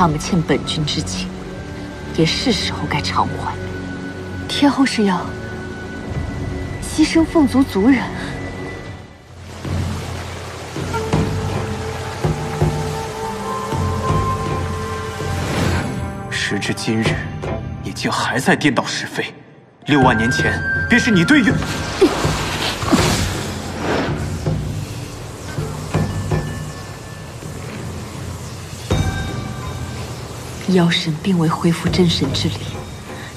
他们欠本君之情，也是时候该偿还。天后是要牺牲凤族族人？时至今日，你竟还在颠倒是非。六万年前，便是你对月。妖神并未恢复真神之力，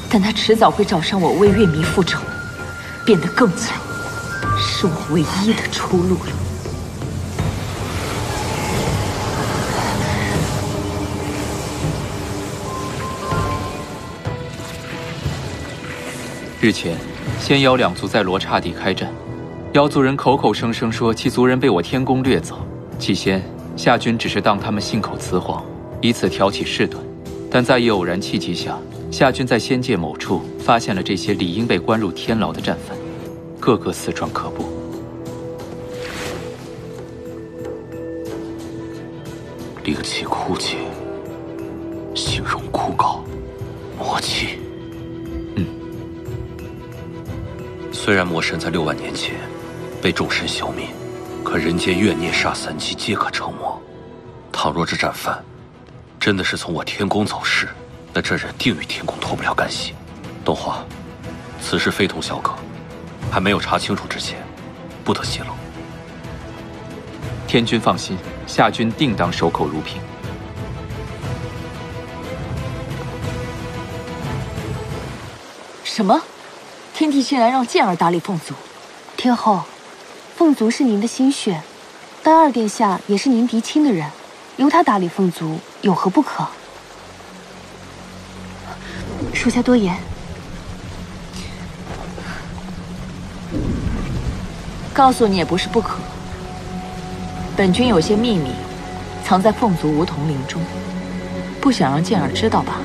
但他迟早会找上我为月迷复仇，变得更强，是我唯一的出路了。日前，仙妖两族在罗刹地开战，妖族人口口声声说其族人被我天宫掠走，起先夏军只是当他们信口雌黄，以此挑起事端。但在一偶然契机下，夏军在仙界某处发现了这些理应被关入天牢的战犯，个个死状可怖。灵气枯竭，形容枯槁，魔气。嗯。虽然魔神在六万年前被众神消灭，可人间怨孽煞三气皆可成魔。倘若这战犯……真的是从我天宫走失，那这人定与天宫脱不了干系。东华，此事非同小可，还没有查清楚之前，不得泄露。天君放心，夏君定当守口如瓶。什么？天帝竟然让剑儿打理凤族？天后，凤族是您的心血，但二殿下也是您嫡亲的人。由他打理凤族有何不可？属下多言。告诉你也不是不可。本君有些秘密，藏在凤族梧桐林中，不想让剑儿知道吧？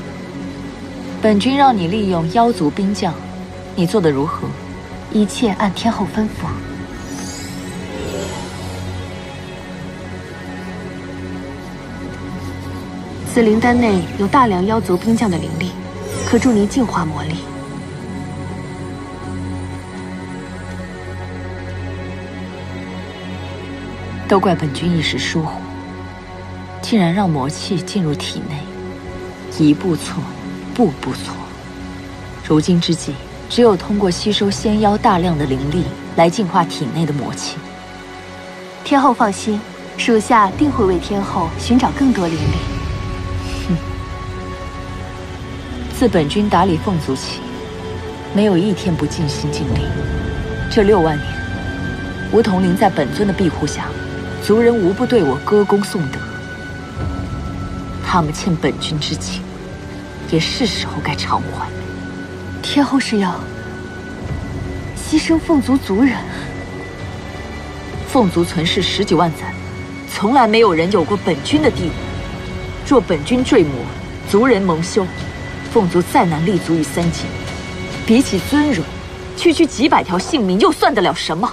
本君让你利用妖族兵将，你做的如何？一切按天后吩咐。此灵丹内有大量妖族兵将的灵力，可助您净化魔力。都怪本君一时疏忽，竟然让魔气进入体内，一步错，步步错。如今之计，只有通过吸收仙妖大量的灵力来净化体内的魔气。天后放心，属下定会为天后寻找更多灵力。自本君打理凤族起，没有一天不尽心尽力。这六万年，梧桐林在本尊的庇护下，族人无不对我歌功颂德。他们欠本君之情，也是时候该偿还。天后是要牺牲凤族族人？凤族存世十几万载，从来没有人有过本君的地位。若本君坠魔，族人蒙羞。凤族再难立足于三界，比起尊荣，区区几百条性命又算得了什么？